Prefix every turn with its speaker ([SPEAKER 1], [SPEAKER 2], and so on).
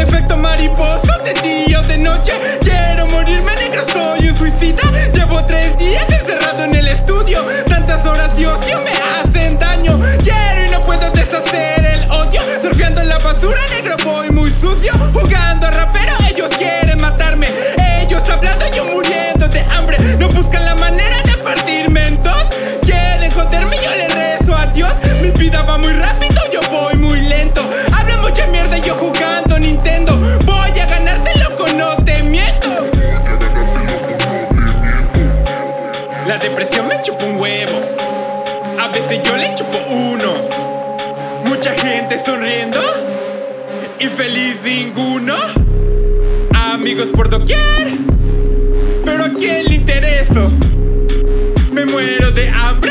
[SPEAKER 1] Efecto mariposa, de día de noche. Quiero morirme negro, soy un suicida. Llevo tres días depresión me chupa un huevo. A veces yo le chupo uno. Mucha gente sonriendo Y feliz ninguno. Amigos por doquier Pero a quién le intereso Me muero de hambre